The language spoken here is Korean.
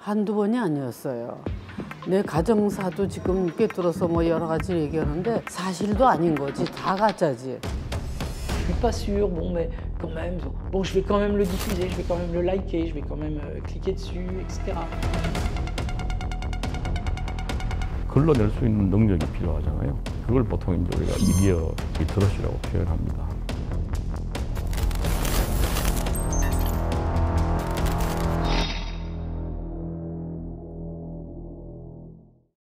한두 번이 아니었어요. 내 가정사도 지금 꿰뚫어서 뭐 여러 가지 얘기하는데 사실도 아닌 거지. 다 가짜지. Je suis pas sûr, bon, mais quand même, bon, je vais quand même le diffuser, je vais quand même le liker, je vais quand même euh, cliquer dessus, etc. 걸러낼 수 있는 능력이 필요하잖아요. 그걸 보통 이제 우리가 media literacy라고 표현합니다.